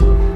you